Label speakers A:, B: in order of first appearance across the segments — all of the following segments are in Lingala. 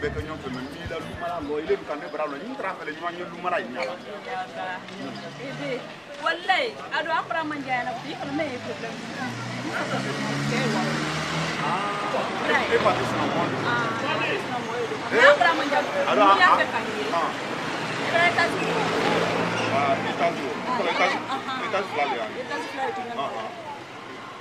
A: bɛɛ kɛ ɲɔgɔn fɛ mɛ n'i la lumala lɔ ile bɛ ka ne bara lɔ ni taara fɛlɛ ɲuman ye lumala ye ɲa la. walayi
B: a don an fara man diya ɲɛna bi fana mɛ ye problème. e fa tɛ sinamɔ de. E eh? n'an
A: fara man diya n'i y'a
B: fɛ ka ye etage o
A: etage fila de y'a ye. etage fila de tun bɛ.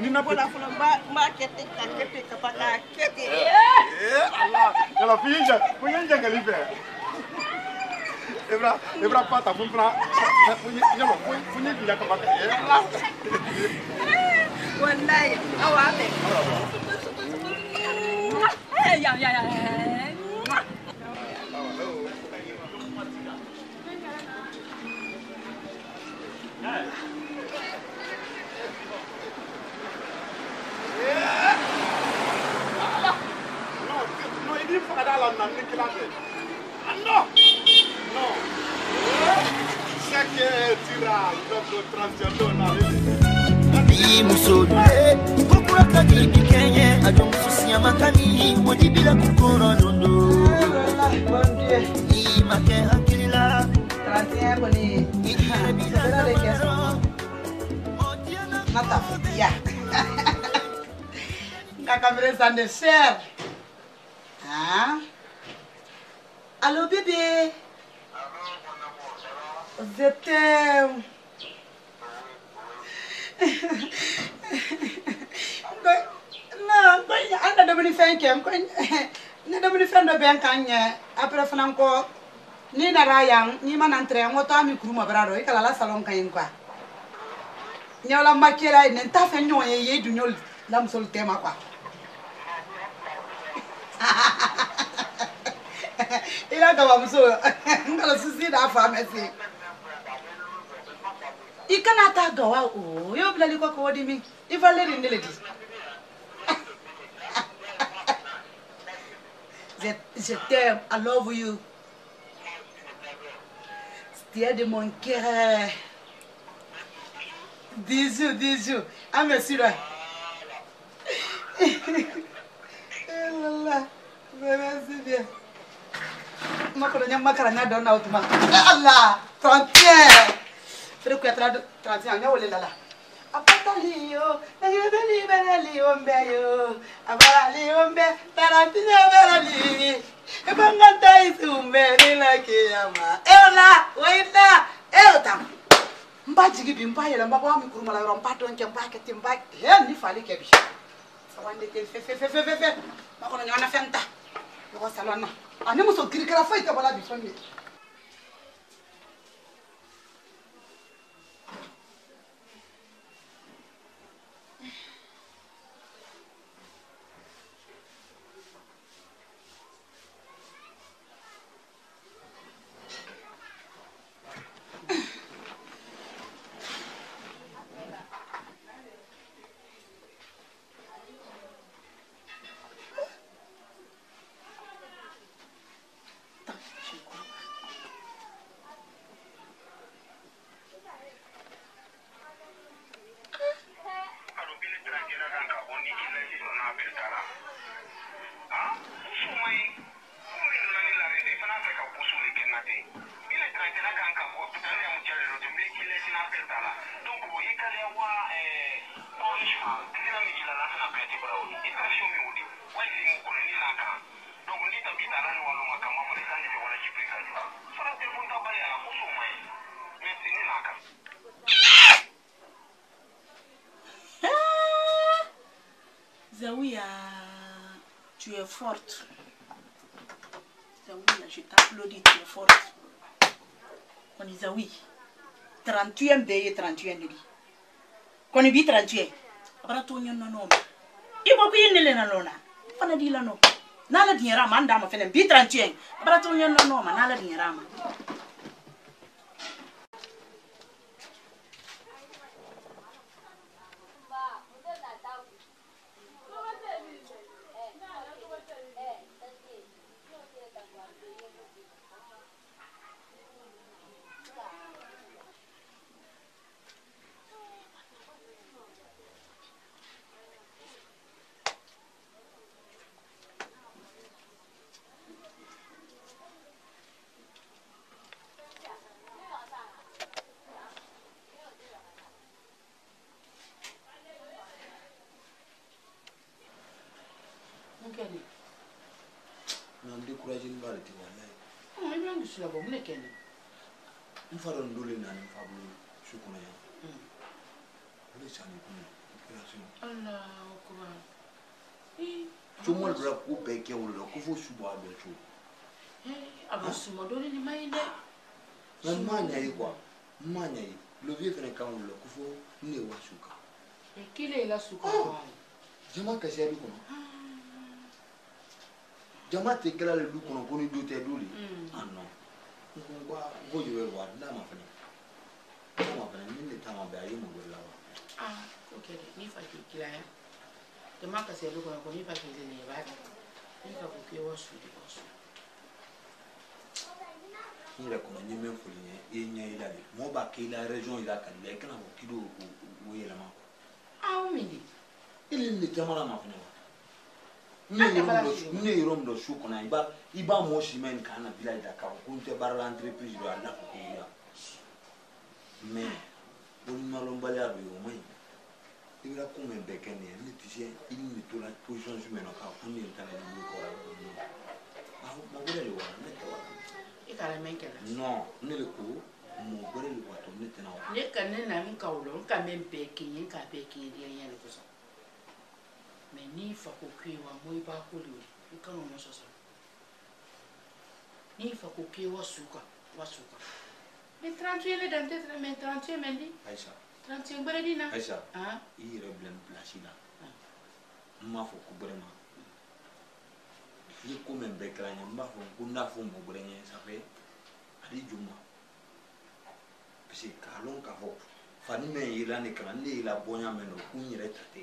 A: ninapola fula
B: mba kete ka kete ka pata kete
A: Allah fi yinja ko yinja ngali fe ebra ebra pata fun fra fun yala fun fun yinja ka pata yala eh. wallahi awa me
B: eh, ya ya ya
A: musole kokulaka dibi kenye ajo mosusi ya makani
B: modibila kokoro nondo imake akilila natafutia ngakamirezande ser alo bebe zete na nkonya anda dobini fɛn kɛ nkonya ne dobini fɛn dɔ bɛ n kan ɲɛ après fana nkɔ ni nara yan ni ma na ntɛrɛ n ko to ami kuru mabara dɔ i kala la salon ka ɲi kuwa ɲɛwala ma kɛra nin t'a fɛ ɲɔgɔn ye ye dunyo lamusolu tɛ ma kuwa i la gabamuso n kalo sisi n'a fa mɛ se i kana ta gawa o yo bilali kwa kwa dimi i valeri ne le di je t'aime i love you tu es de mon cœur bisous bisous ah merci là Allah, vraiment c'est bien. Moi, quand on a un macaron, on a un autre. Allah, 31. fere kuyatara transi a ɲɛwole lala a batali yo ɛgɛbeli bɛrɛli o nbɛ yo a barali o nbɛ tarantiɲɛ bɛrɛli i banganta i tun bɛ ni la kiyama eola wayita eotam n b'a jigi bi n b'a yɛlɛ n b'a bɔ min kurumala yɔrɔ n b'a dɔn kɛ n b'a kɛ ten n b'a hɛ ni fali kɛ bi sawande ten fɛfɛfɛfɛfɛ n b'a kɔnɔ ɲɔgɔnna fɛn ta mɔgɔ salon na ani muso kirikira foyi tɛ bɔla bi fɛn min Zawiya, tu es forte. Zawiya, je t'applaudis, tu es forte. Koni Zawi, 31 bɛɛ ye 31 de di. Koni bi 31, a bara t'o ɲɛ nɔnɔ ma. I ko ko i nele na nɔ na, fana di la nɔ. N'ala diɲɛra a ma, an d'a ma fɛnɛ, bi 31, a bara t'o ɲɛ nɔnɔ ma, n'ala diɲɛra a ma.
A: ala ti wallahi
C: i b'an kisi labɔ mun ne kɛ ni
A: n fa dɔ n dolen na ni n fa bolo su kɔnɔ yan o de sanni kun kira sinu
C: alahu akbar cuma lura
A: ko bɛɛ kɛ o la ko fo su bɔ a bɛɛ to
C: a bɛ suma dɔɔni nin ma ɲi dɛ
A: nka n ma ɲa ye kuwa n ma ɲa ye lobiye fɛnɛ kan o la ko fo n ne wa su kan
C: kelen i la su kan
A: jama kasiyali kɔnɔ jama tɛ kɛra le du kɔnɔ ko ni du tɛ du le mm. a nɔ n ko n ko n ko yɛrɛ wa n'a ma fɛnɛ n'a ma fɛnɛ ni ne ta ma bɛn a ye mun wele la wa.
C: Ah, aa ko kɛ dɛ n'i fa k'i kila yan jama ka se du kɔnɔ ko n'i fa k'i kila nin b'a dɔn n'i fa ko k'e wa su de wa su.
A: n yɛrɛ kɔnɔ n ye min fɔ ɲɛ i ye ɲɛ yira de mɔgɔ b'a k'i la région yira ka di la i kana fɔ k'i b'o yɛlɛma. aw min de. e ni ne jamana ma fɛnɛ wa. ne yɔrɔ min dɔ su kɔnɔ i b'a i b'a mɔ simɛ nin kan na village la k'a fɔ ko n tɛ baara la entreprise don a n'a fɔ ko ya mais o nalɔnbaliya don o man ɲi i bɛna ko min bɛɛ kɛ nin ye ne tɛ se i ni to la position jumɛn na e k'a fɔ ne ta la ni min kɔrɔ la o ma a ko mɔgɔ wɛrɛ de wa ne tɛ wa i ka lamɛn kɛlɛ non ne de ko mɔgɔ wɛrɛ de wa to ne tɛ na wa ne
C: ka ne na n ka o la n ka mɛn bɛɛ kɛ n ye k'a bɛɛ kɛ n yɛrɛ ɲɛ de kosɔn mɛ n'i fako k'i ye wa n ko i b'a ko de ye i kan k'o sɔsɔ n'i fako k'i ye wa su kan wa su kan. mɛ trente le dante tɛ mɛ trente mɛ di. ayisa trente gbɛrɛ di na. ayisa
A: i yɛrɛ bila nin pilasi la n m'a fɔ ko bɛrɛ ma n ye ko min bɛɛ kɛra n ye n b'a fɔ ko n t'a fɔ mɔgɔ wɛrɛ ɲɛ sanfɛ ani jo ma parce que k'a lɔn k'a fɔ fani mɛ yela ne kalan ne yela bɔɲa mɛn don ko n yɛrɛ ta tɛ.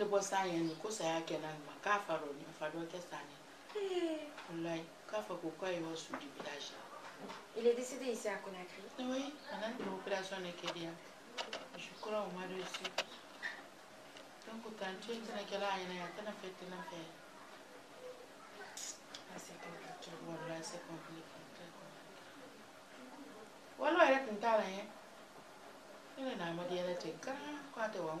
C: le bɔ san yɛn ni ko saya kɛ na ma k'a fa rɔ ni fa dɔ tɛ san yɛn walayi k'a fɔ ko k'a y'o su di village Il est décédé ici à Conakry. Oui, on a opération de Kédia. Je crois au mois de dessus. Donc, quand tu es dans quel âge, il y a tant de fêtes à faire. C'est compliqué. Voilà, c'est compliqué. Voilà, elle est une talent. Elle est une amie, elle est une grande,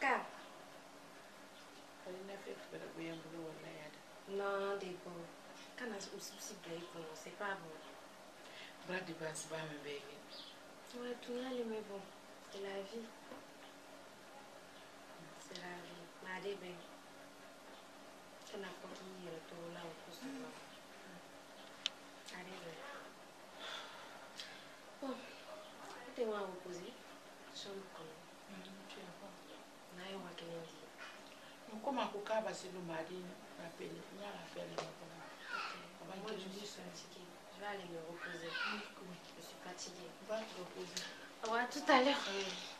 C: Ka. Kwa li na fekt be la boyan blou an la yade. Nan, dekou. Kwa nan usip si ble yikou, se pa bon. Brak di bansi ba men be yikou. Ou, etou nan li men bon. Se la vi. Se la vi. Ma dekou. Se na poti yon to la oukousi. Bon. A dekou. Bon. Ou, te wan oukousi. Choum kon. Mwen. Mm-hmm. Parce que le mari na Penny. Nyara fait les repas. Moi, je suis fatiguée. Je vais aller me reposer. Je suis fatiguée. On Va te reposer. On va tout à l'heure. Oui. Euh,